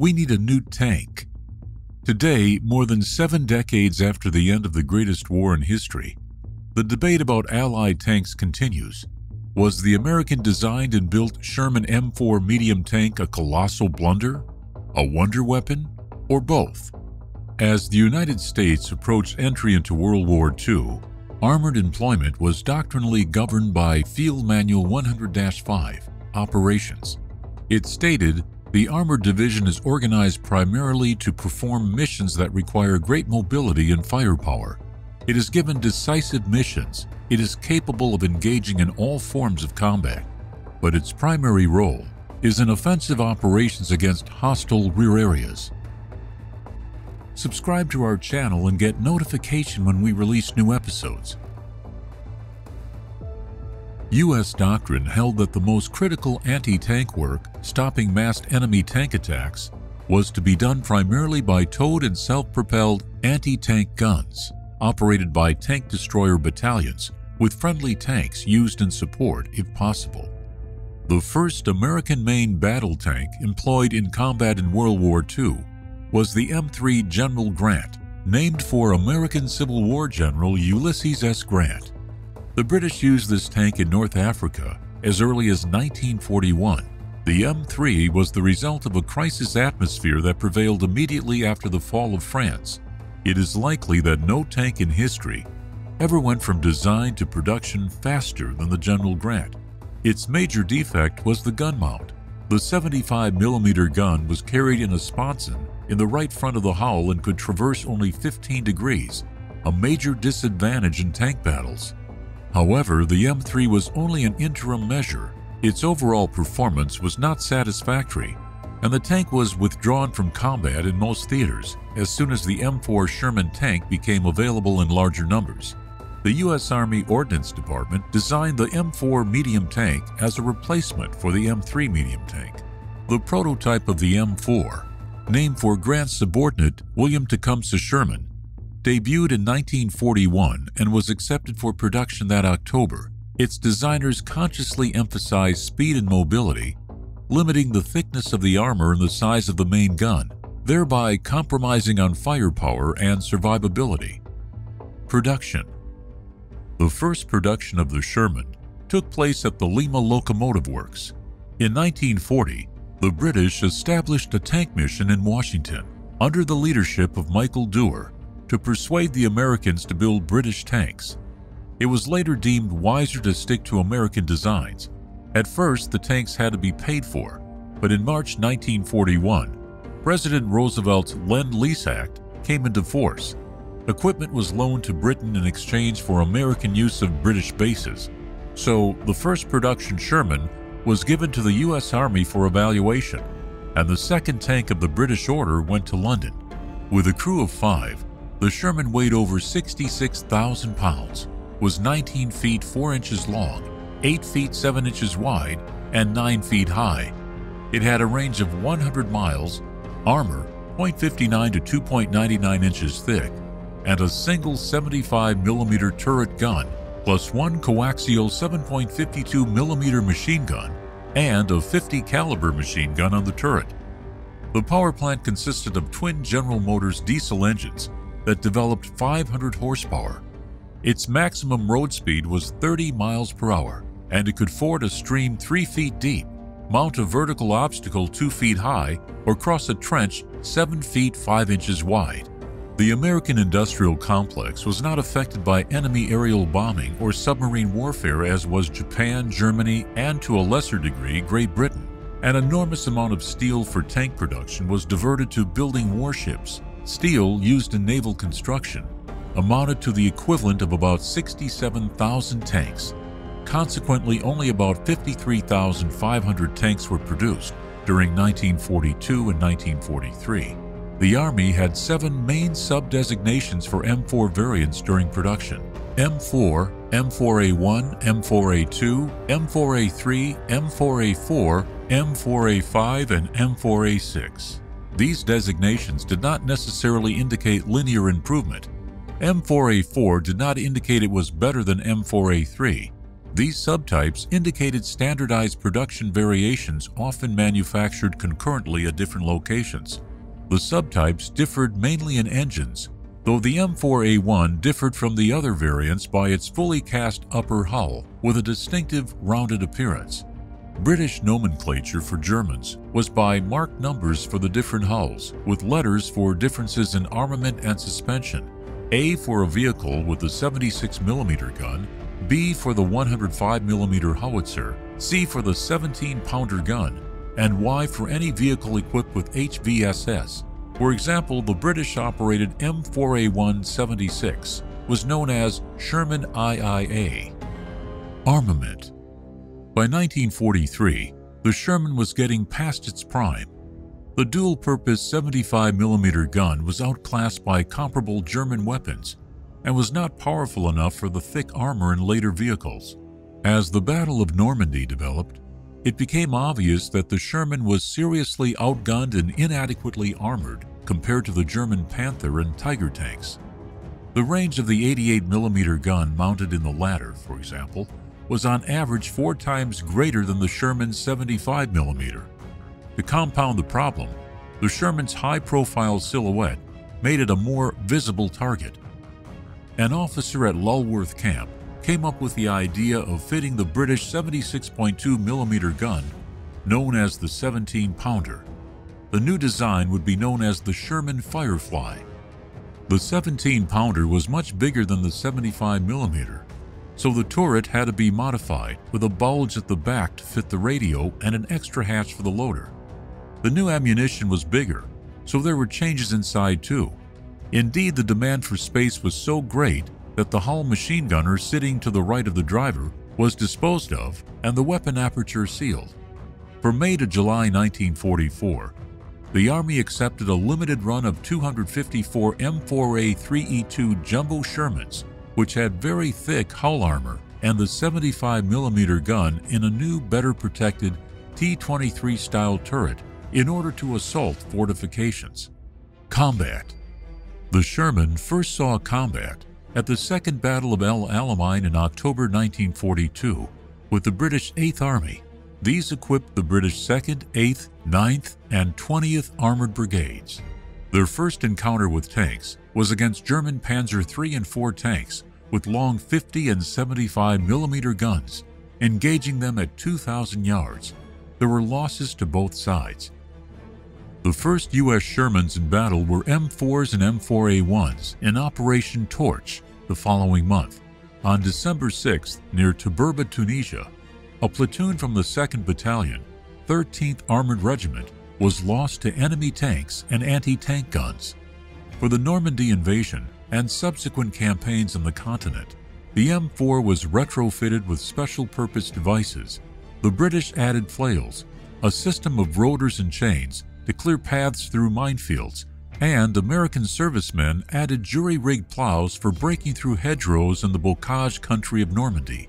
we need a new tank. Today, more than seven decades after the end of the greatest war in history, the debate about Allied tanks continues. Was the American designed and built Sherman M4 medium tank a colossal blunder, a wonder weapon, or both? As the United States approached entry into World War II, armored employment was doctrinally governed by Field Manual 100 5 Operations. It stated the Armored Division is organized primarily to perform missions that require great mobility and firepower. It is given decisive missions. It is capable of engaging in all forms of combat. But its primary role is in offensive operations against hostile rear areas. Subscribe to our channel and get notification when we release new episodes. U.S. doctrine held that the most critical anti-tank work, stopping massed enemy tank attacks, was to be done primarily by towed and self-propelled anti-tank guns, operated by tank destroyer battalions, with friendly tanks used in support if possible. The first American main battle tank employed in combat in World War II was the M3 General Grant, named for American Civil War General Ulysses S. Grant. The British used this tank in North Africa as early as 1941. The M3 was the result of a crisis atmosphere that prevailed immediately after the fall of France. It is likely that no tank in history ever went from design to production faster than the General Grant. Its major defect was the gun mount. The 75mm gun was carried in a sponson in the right front of the hull and could traverse only 15 degrees, a major disadvantage in tank battles. However, the M3 was only an interim measure. Its overall performance was not satisfactory, and the tank was withdrawn from combat in most theaters as soon as the M4 Sherman tank became available in larger numbers. The U.S. Army Ordnance Department designed the M4 medium tank as a replacement for the M3 medium tank. The prototype of the M4, named for Grant's subordinate William Tecumseh Sherman, debuted in 1941 and was accepted for production that October. Its designers consciously emphasized speed and mobility, limiting the thickness of the armor and the size of the main gun, thereby compromising on firepower and survivability. Production The first production of the Sherman took place at the Lima Locomotive Works. In 1940, the British established a tank mission in Washington under the leadership of Michael Dewar to persuade the Americans to build British tanks. It was later deemed wiser to stick to American designs. At first, the tanks had to be paid for, but in March 1941, President Roosevelt's Lend-Lease Act came into force. Equipment was loaned to Britain in exchange for American use of British bases, so the first production Sherman was given to the U.S. Army for evaluation, and the second tank of the British order went to London. With a crew of five, the Sherman weighed over 66,000 pounds, was 19 feet 4 inches long, 8 feet 7 inches wide, and 9 feet high. It had a range of 100 miles, armor .59 to 2.99 inches thick, and a single 75 millimeter turret gun, plus one coaxial 7.52 millimeter machine gun, and a 50 caliber machine gun on the turret. The power plant consisted of twin General Motors diesel engines that developed 500 horsepower. Its maximum road speed was 30 miles per hour, and it could ford a stream 3 feet deep, mount a vertical obstacle 2 feet high, or cross a trench 7 feet 5 inches wide. The American industrial complex was not affected by enemy aerial bombing or submarine warfare as was Japan, Germany, and to a lesser degree, Great Britain. An enormous amount of steel for tank production was diverted to building warships, Steel used in naval construction amounted to the equivalent of about 67,000 tanks. Consequently, only about 53,500 tanks were produced during 1942 and 1943. The Army had seven main sub-designations for M4 variants during production. M4, M4A1, M4A2, M4A3, M4A4, M4A5, and M4A6. These designations did not necessarily indicate linear improvement. M4A4 did not indicate it was better than M4A3. These subtypes indicated standardized production variations often manufactured concurrently at different locations. The subtypes differed mainly in engines, though the M4A1 differed from the other variants by its fully cast upper hull with a distinctive rounded appearance. British nomenclature for Shermans was by marked numbers for the different hulls, with letters for differences in armament and suspension. A for a vehicle with the 76mm gun, B for the 105mm howitzer, C for the 17-pounder gun, and Y for any vehicle equipped with HVSS. For example, the British-operated M4A1-76 was known as Sherman IIA. Armament By 1943, the Sherman was getting past its prime. The dual-purpose 75mm gun was outclassed by comparable German weapons and was not powerful enough for the thick armor in later vehicles. As the Battle of Normandy developed, it became obvious that the Sherman was seriously outgunned and inadequately armored compared to the German Panther and Tiger tanks. The range of the 88mm gun mounted in the latter, for example, was on average four times greater than the Sherman's 75mm. To compound the problem, the Sherman's high-profile silhouette made it a more visible target. An officer at Lulworth Camp came up with the idea of fitting the British 76.2mm gun, known as the 17-pounder. The new design would be known as the Sherman Firefly. The 17-pounder was much bigger than the 75mm, so the turret had to be modified with a bulge at the back to fit the radio and an extra hatch for the loader. The new ammunition was bigger, so there were changes inside too. Indeed, the demand for space was so great that the hull machine gunner sitting to the right of the driver was disposed of and the weapon aperture sealed. From May to July 1944, the Army accepted a limited run of 254 M4A 3E2 jumbo Shermans, which had very thick hull armor and the 75mm gun in a new, better protected T-23 style turret in order to assault fortifications. Combat The Sherman first saw combat at the Second Battle of El Alamein in October 1942 with the British 8th Army. These equipped the British 2nd, 8th, 9th, and 20th Armored Brigades. Their first encounter with tanks was against German Panzer III and IV tanks with long 50 and 75 millimeter guns, engaging them at 2,000 yards. There were losses to both sides. The first U.S. Shermans in battle were M4s and M4A1s in Operation Torch the following month. On December 6th, near Tebourba, Tunisia, a platoon from the 2nd Battalion, 13th Armored Regiment, was lost to enemy tanks and anti-tank guns. For the Normandy invasion and subsequent campaigns on the continent, the M4 was retrofitted with special purpose devices. The British added flails, a system of rotors and chains to clear paths through minefields, and American servicemen added jury-rigged plows for breaking through hedgerows in the bocage country of Normandy.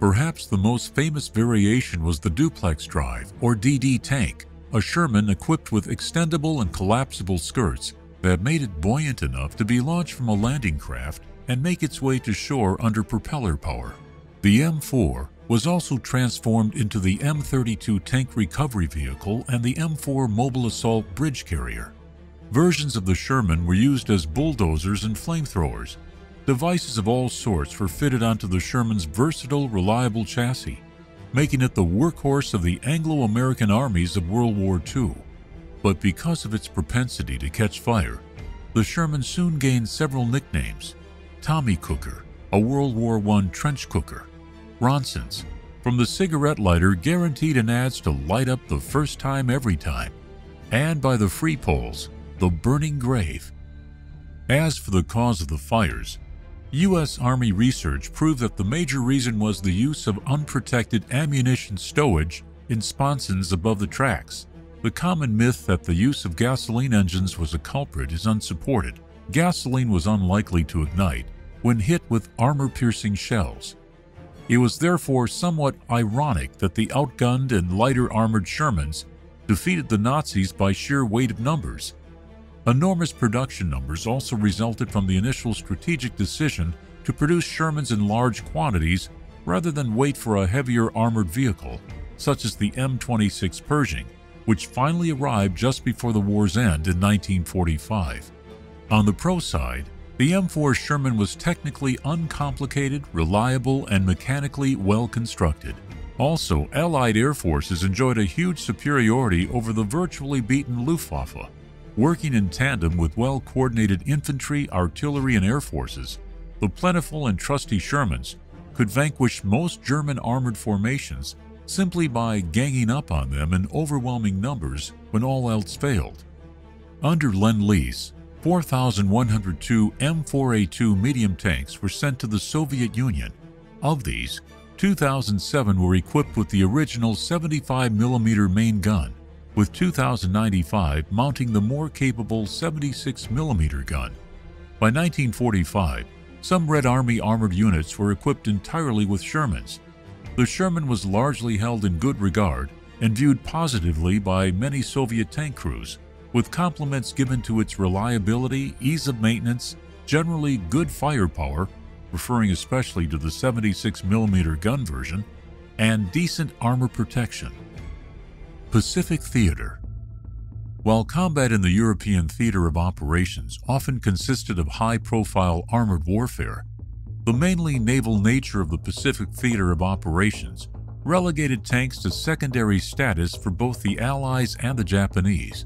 Perhaps the most famous variation was the duplex drive, or DD tank, a Sherman equipped with extendable and collapsible skirts that made it buoyant enough to be launched from a landing craft and make its way to shore under propeller power. The M4 was also transformed into the M32 tank recovery vehicle and the M4 mobile assault bridge carrier. Versions of the Sherman were used as bulldozers and flamethrowers. Devices of all sorts were fitted onto the Sherman's versatile, reliable chassis, making it the workhorse of the Anglo-American armies of World War II. But because of its propensity to catch fire, the Sherman soon gained several nicknames. Tommy Cooker, a World War I trench cooker, Ronsons, from the cigarette lighter guaranteed an ads to light up the first time every time, and by the free Poles, the burning grave. As for the cause of the fires, U.S. Army research proved that the major reason was the use of unprotected ammunition stowage in sponsons above the tracks. The common myth that the use of gasoline engines was a culprit is unsupported. Gasoline was unlikely to ignite when hit with armor-piercing shells. It was therefore somewhat ironic that the outgunned and lighter armored Shermans defeated the Nazis by sheer weight of numbers. Enormous production numbers also resulted from the initial strategic decision to produce Shermans in large quantities rather than wait for a heavier armored vehicle, such as the M26 Pershing, which finally arrived just before the war's end in 1945. On the pro side, the M4 Sherman was technically uncomplicated, reliable, and mechanically well constructed. Also, Allied air forces enjoyed a huge superiority over the virtually beaten Luftwaffe. Working in tandem with well-coordinated infantry, artillery, and air forces, the plentiful and trusty Shermans could vanquish most German armored formations simply by ganging up on them in overwhelming numbers when all else failed. Under Lend-Lease, 4,102 M4A2 medium tanks were sent to the Soviet Union. Of these, 2,007 were equipped with the original 75mm main gun, with 2,095 mounting the more capable 76mm gun. By 1945, some Red Army armored units were equipped entirely with Shermans, the Sherman was largely held in good regard and viewed positively by many Soviet tank crews, with compliments given to its reliability, ease of maintenance, generally good firepower, referring especially to the 76mm gun version, and decent armor protection. Pacific Theater While combat in the European theater of operations often consisted of high-profile armored warfare, the mainly naval nature of the Pacific Theater of Operations relegated tanks to secondary status for both the Allies and the Japanese.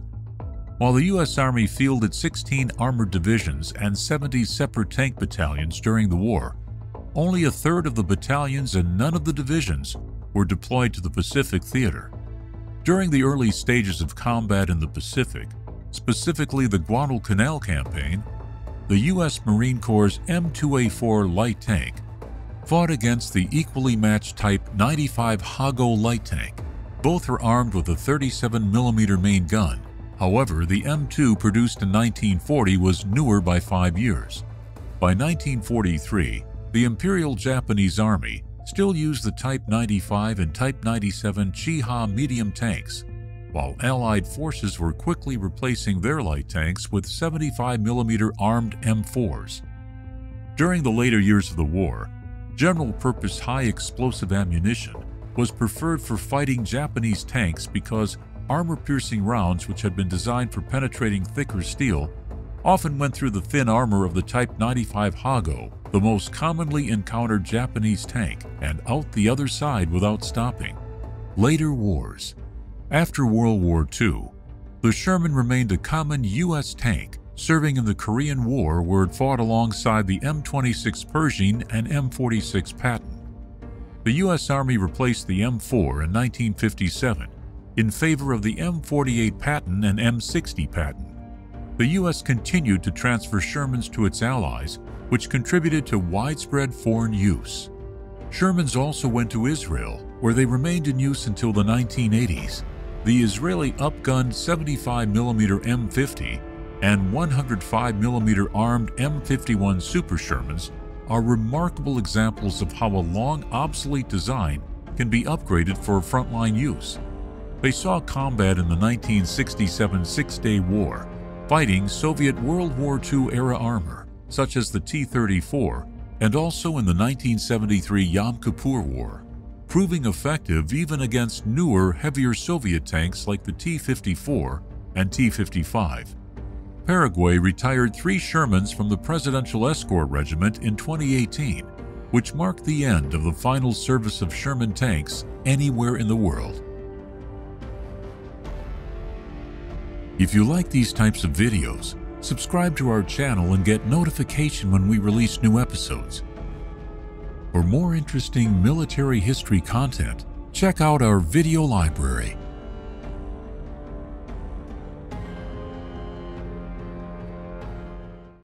While the U.S. Army fielded 16 armored divisions and 70 separate tank battalions during the war, only a third of the battalions and none of the divisions were deployed to the Pacific Theater. During the early stages of combat in the Pacific, specifically the Guadalcanal campaign, the U.S. Marine Corps' M2A4 light tank fought against the equally matched Type 95 Hago light tank. Both are armed with a 37mm main gun. However, the M2 produced in 1940 was newer by five years. By 1943, the Imperial Japanese Army still used the Type 95 and Type 97 Chi-Ha medium tanks, while Allied forces were quickly replacing their light tanks with 75mm armed M4s. During the later years of the war, general-purpose high-explosive ammunition was preferred for fighting Japanese tanks because armor-piercing rounds which had been designed for penetrating thicker steel often went through the thin armor of the Type 95 Hago, the most commonly encountered Japanese tank, and out the other side without stopping. Later wars after World War II, the Sherman remained a common U.S. tank, serving in the Korean War where it fought alongside the M26 Pershing and M46 Patton. The U.S. Army replaced the M4 in 1957 in favor of the M48 Patton and M60 Patton. The U.S. continued to transfer Shermans to its allies, which contributed to widespread foreign use. Shermans also went to Israel, where they remained in use until the 1980s the Israeli upgunned 75mm M50 and 105mm armed M51 Super Shermans are remarkable examples of how a long obsolete design can be upgraded for frontline use. They saw combat in the 1967 Six-Day War, fighting Soviet World War II-era armor, such as the T-34, and also in the 1973 Yom Kippur War proving effective even against newer, heavier Soviet tanks like the T-54 and T-55. Paraguay retired three Shermans from the Presidential Escort Regiment in 2018, which marked the end of the final service of Sherman tanks anywhere in the world. If you like these types of videos, subscribe to our channel and get notification when we release new episodes. For more interesting military history content, check out our video library